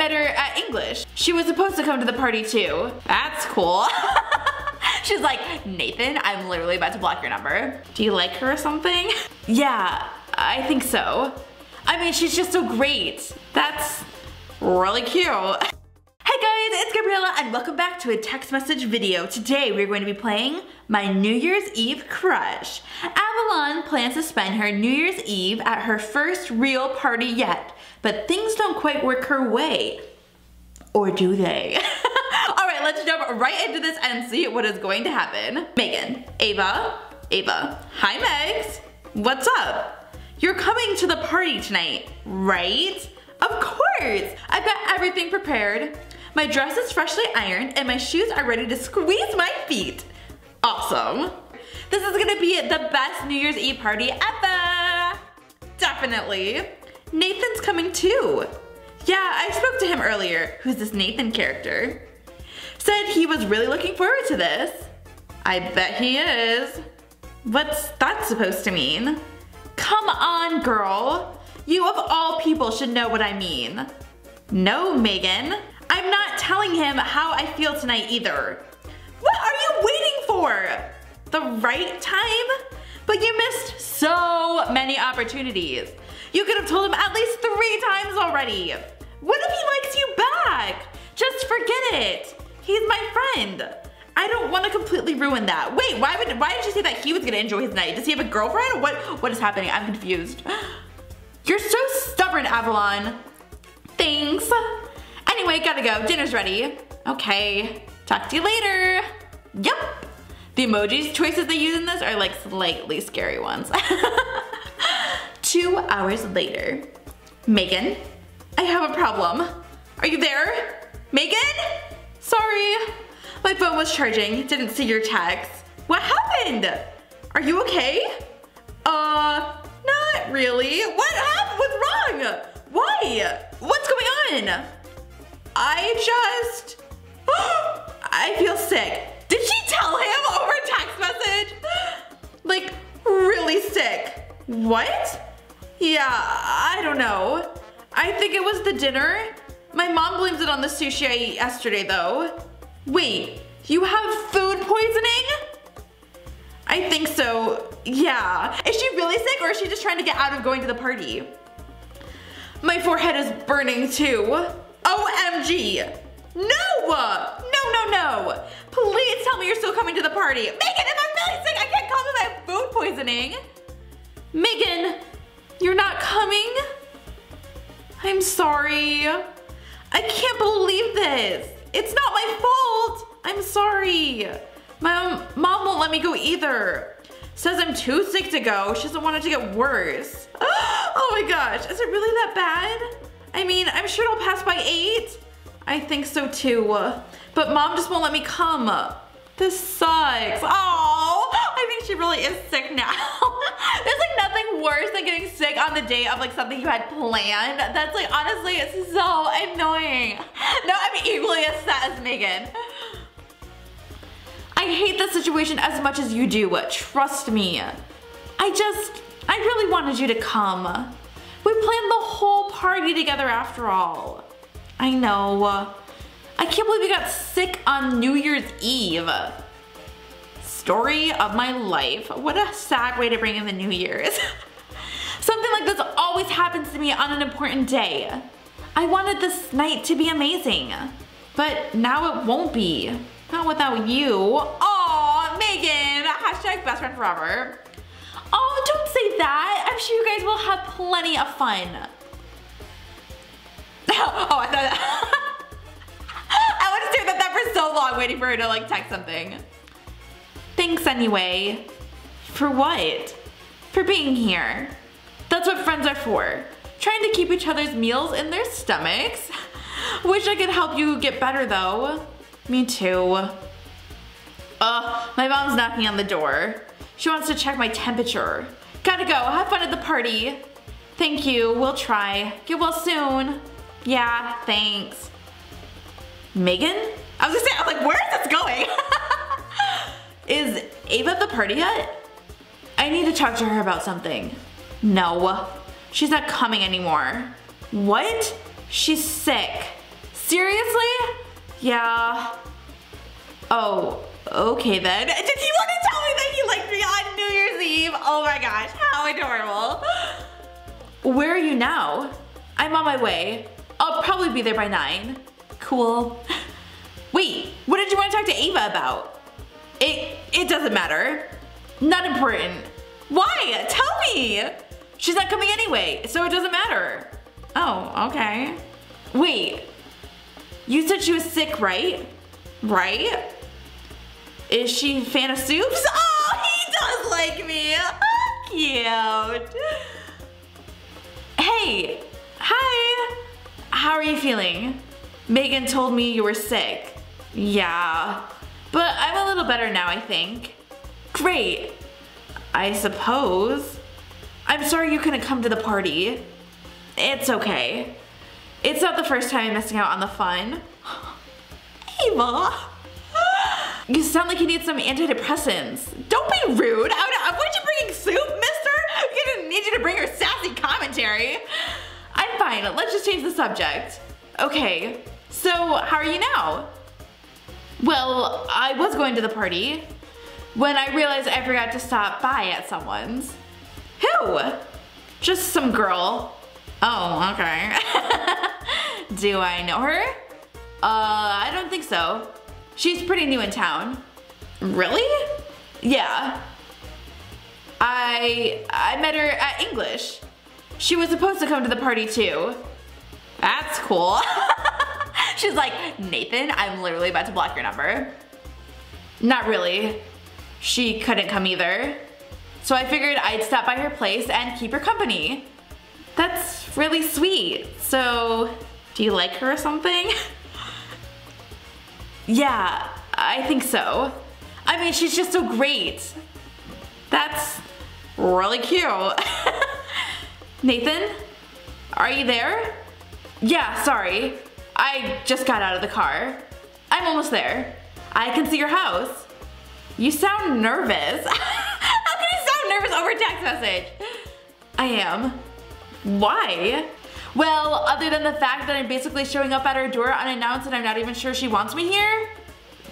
met her at English. She was supposed to come to the party too. That's cool. She's like, Nathan, I'm literally about to block your number. Do you like her or something? yeah, I think so. I mean, she's just so great. That's really cute. Hey guys, it's Gabriella and welcome back to a text message video. Today we're going to be playing my New Year's Eve crush. Avalon plans to spend her New Year's Eve at her first real party yet, but things don't quite work her way. Or do they? All right, let's jump right into this and see what is going to happen. Megan, Ava, Ava. Hi, Megs. What's up? You're coming to the party tonight, right? Of course. I've got everything prepared. My dress is freshly ironed and my shoes are ready to squeeze my feet. Awesome. This is gonna be the best New Year's Eve party ever. Definitely. Nathan's coming too. Yeah, I spoke to him earlier. Who's this Nathan character? Said he was really looking forward to this. I bet he is. What's that supposed to mean? Come on, girl. You of all people should know what I mean. No, Megan. I'm not telling him how I feel tonight either. What are you waiting for? The right time? But you missed so many opportunities. You could have told him at least three times already. What if he likes you back? Just forget it. He's my friend. I don't want to completely ruin that. Wait, why would why did you say that he was gonna enjoy his night? Does he have a girlfriend? What what is happening? I'm confused. You're so stubborn, Avalon. Thanks. Anyway, gotta go. Dinner's ready. Okay. Talk to you later. Yep. The emojis choices they use in this are like slightly scary ones. Two hours later. Megan, I have a problem. Are you there? Megan? Sorry. My phone was charging. Didn't see your text. What happened? Are you okay? Uh, not really. What happened? What's wrong? Why? What's going on? I just, I feel sick. Did she tell him over text message? Like, really sick. What? Yeah, I don't know. I think it was the dinner. My mom blames it on the sushi I ate yesterday though. Wait, you have food poisoning? I think so, yeah. Is she really sick or is she just trying to get out of going to the party? My forehead is burning too. OMG. No! No, no, no. Please tell me you're still coming to the party. Megan, if I'm really sick, I can't come I have food poisoning. Megan, you're not coming? I'm sorry. I can't believe this. It's not my fault. I'm sorry. My mom won't let me go either. Says I'm too sick to go. She doesn't want it to get worse. Oh my gosh, is it really that bad? I mean, I'm sure it'll pass by eight. I think so too. But mom just won't let me come. This sucks. Oh, she really is sick now. There's like nothing worse than getting sick on the day of like something you had planned. That's like, honestly, it's so annoying. No, I'm equally as sad as Megan. I hate this situation as much as you do, trust me. I just, I really wanted you to come. We planned the whole party together after all. I know. I can't believe you got sick on New Year's Eve. Story of my life. What a sad way to bring in the New Year's. Something like this always happens to me on an important day. I wanted this night to be amazing, but now it won't be. Not without you. Aw, Megan, hashtag best friend forever. Oh, don't say that. I'm sure you guys will have plenty of fun. oh, I thought I stare at that for so long waiting for her to like text something. Thanks anyway. For what? For being here. That's what friends are for. Trying to keep each other's meals in their stomachs. Wish I could help you get better though. Me too. Ugh, my mom's knocking on the door. She wants to check my temperature. Gotta go, have fun at the party. Thank you, we'll try. Get well soon. Yeah, thanks. Megan? I was gonna say, I was like, where is this going? is Ava at the party yet? I need to talk to her about something. No, she's not coming anymore. What? She's sick. Seriously? Yeah. Oh, okay then. Did he want to tell me that he liked me on New Year's Eve? Oh my gosh, how adorable. Where are you now? I'm on my way. I'll probably be there by nine. Cool. Wait, what did you want to talk to Ava about? It, it doesn't matter. Not important. Why? Tell me. She's not coming anyway, so it doesn't matter. Oh, okay. Wait, you said she was sick, right? Right? Is she a fan of soups? Oh, he does like me. Oh, cute. Hey, hi. How are you feeling? Megan told me you were sick. Yeah, but I'm a little better now, I think. Great. I suppose. I'm sorry you couldn't come to the party. It's okay. It's not the first time I'm missing out on the fun. Ava. You sound like you need some antidepressants. Don't be rude. I would you bringing soup, mister? You didn't need you to bring your sassy commentary. I'm fine. Let's just change the subject. Okay, so how are you now? Well, I was going to the party when I realized I forgot to stop by at someone's. Who? Just some girl. Oh, okay. Do I know her? Uh, I don't think so. She's pretty new in town. Really? Yeah. I I met her at English. She was supposed to come to the party too. That's cool. She's like, Nathan, I'm literally about to block your number. Not really. She couldn't come either. So I figured I'd stop by her place and keep her company. That's really sweet. So, do you like her or something? yeah, I think so. I mean, she's just so great. That's really cute. Nathan, are you there? Yeah, sorry. I just got out of the car. I'm almost there. I can see your house. You sound nervous. How can you sound nervous over text message? I am. Why? Well, other than the fact that I'm basically showing up at her door unannounced and I'm not even sure she wants me here,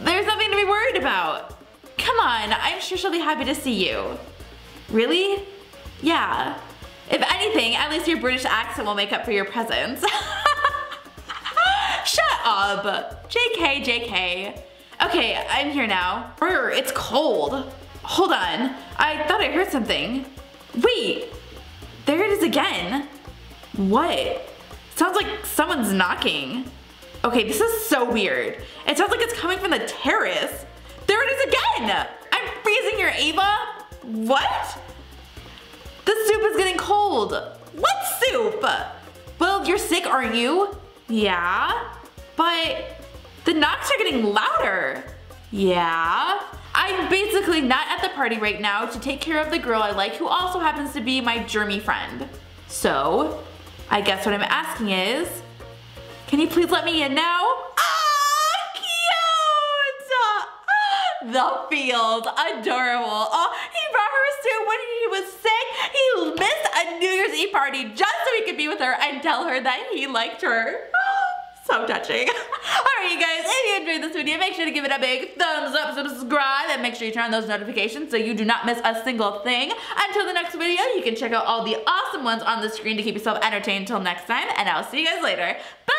there's nothing to be worried about. Come on, I'm sure she'll be happy to see you. Really? Yeah. If anything, at least your British accent will make up for your presence. Up. JK, JK. Okay, I'm here now. Brr, it's cold. Hold on, I thought I heard something. Wait, there it is again. What? Sounds like someone's knocking. Okay, this is so weird. It sounds like it's coming from the terrace. There it is again! I'm freezing here, Ava! What? The soup is getting cold. What soup? Well, you're sick, aren't you? Yeah, but the knocks are getting louder. Yeah. I'm basically not at the party right now to take care of the girl I like who also happens to be my germy friend. So, I guess what I'm asking is, can you please let me in now? Ah, cute! The field, adorable. Oh, he brought her a suit when he was sick. He missed a New Year's Eve party just so he could be with her and tell her that he liked her. So touching. Alright you guys, if you enjoyed this video, make sure to give it a big thumbs up, subscribe, and make sure you turn on those notifications so you do not miss a single thing. Until the next video, you can check out all the awesome ones on the screen to keep yourself entertained until next time, and I'll see you guys later. Bye!